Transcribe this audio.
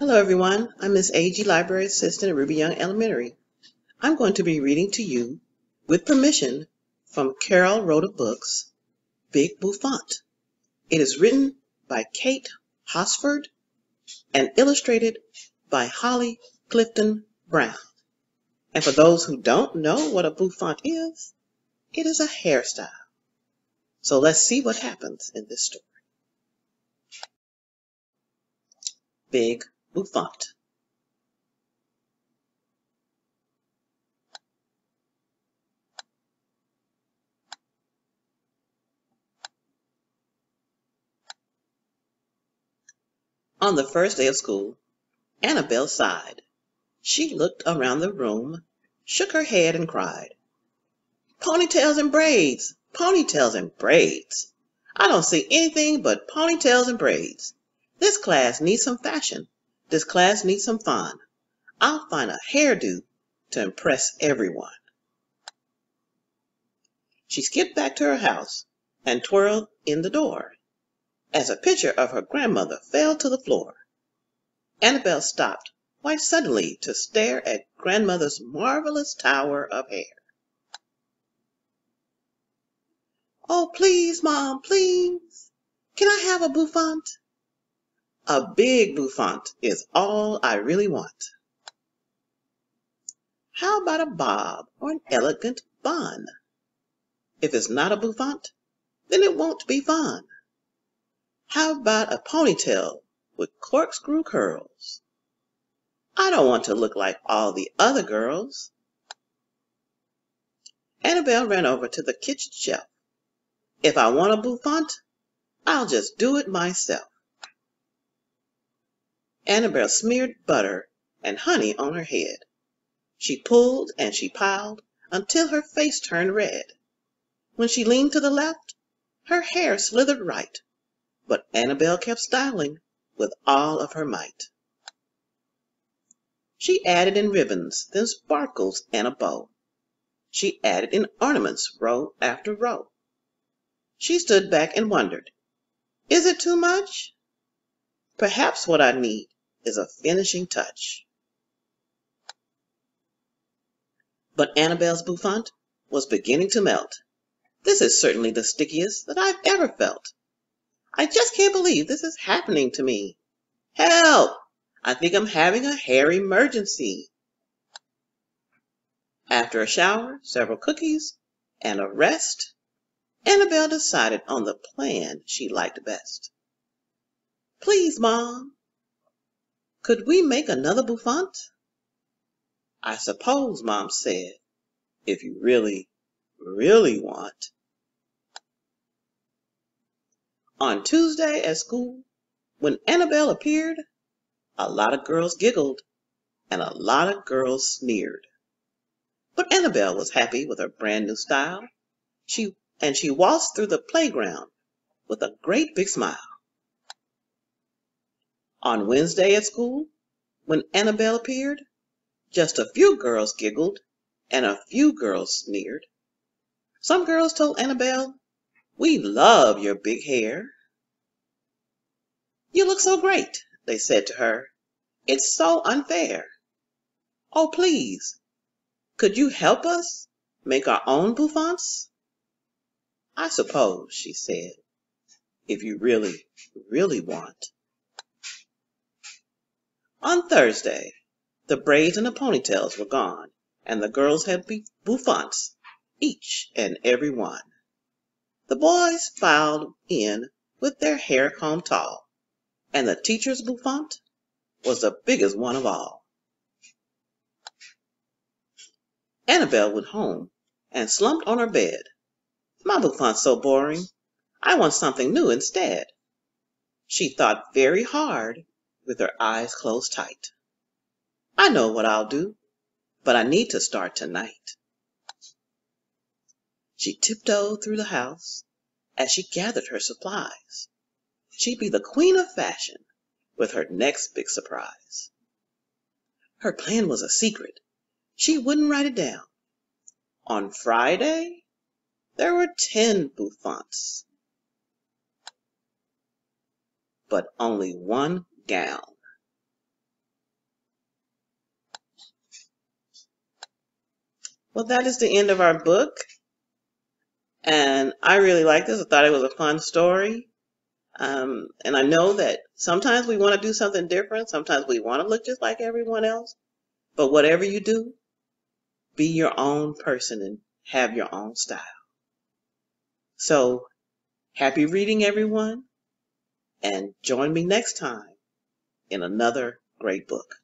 Hello everyone, I'm Miss A.G. Library Assistant at Ruby Young Elementary. I'm going to be reading to you, with permission, from Carolrhoda Books, Big Bouffant. It is written by Kate Hosford and illustrated by Holly Clifton Brown. And for those who don't know what a bouffant is, it is a hairstyle. So let's see what happens in this story. Big Bouffant On the first day of school, Annabel sighed. She looked around the room, shook her head, and cried, Ponytails and braids! Ponytails and braids! I don't see anything but ponytails and braids. This class needs some fashion. This class needs some fun. I'll find a hairdo to impress everyone. She skipped back to her house and twirled in the door as a picture of her grandmother fell to the floor. Annabel stopped quite suddenly to stare at grandmother's marvelous tower of hair. Oh, please, Mom, please. Can I have a bouffant? A big bouffant is all I really want. How about a bob or an elegant bun? If it's not a bouffant, then it won't be fun. How about a ponytail with corkscrew curls? I don't want to look like all the other girls. Annabel ran over to the kitchen shelf. If I want a bouffant, I'll just do it myself. Annabel smeared butter and honey on her head. She pulled and she piled until her face turned red. When she leaned to the left, her hair slithered right, but Annabel kept styling with all of her might. She added in ribbons, then sparkles and a bow. She added in ornaments row after row. She stood back and wondered, is it too much? Perhaps what I need is a finishing touch. But Annabel's bouffant was beginning to melt. This is certainly the stickiest that I've ever felt. I just can't believe this is happening to me. Help! I think I'm having a hair emergency. After a shower, several cookies, and a rest, Annabel decided on the plan she liked best. Please, Mom, could we make another bouffant? I suppose, Mom said, if you really, really want. On Tuesday at school, when Annabel appeared, a lot of girls giggled and a lot of girls sneered. But Annabel was happy with her brand new style. She and she waltzed through the playground with a great big smile. On Wednesday at school, when Annabel appeared, just a few girls giggled and a few girls sneered. Some girls told Annabel, We love your big hair. You look so great, they said to her. It's so unfair. Oh, please, could you help us make our own bouffants? I suppose, she said, if you really, really want. On Thursday, the braids and the ponytails were gone, and the girls had bouffants, each and every one. The boys filed in with their hair combed tall, and the teacher's bouffant was the biggest one of all. Annabel went home and slumped on her bed. My bouffant's so boring. I want something new instead. She thought very hard with her eyes closed tight. I know what I'll do, but I need to start tonight. She tiptoed through the house as she gathered her supplies. She'd be the queen of fashion with her next big surprise. Her plan was a secret. She wouldn't write it down. On Friday, there were ten bouffants, but only one down. Well, that is the end of our book. And I really liked this. I thought it was a fun story. Um, and I know that sometimes we want to do something different. Sometimes we want to look just like everyone else. But whatever you do, be your own person and have your own style. So happy reading, everyone. And join me next time in another great book.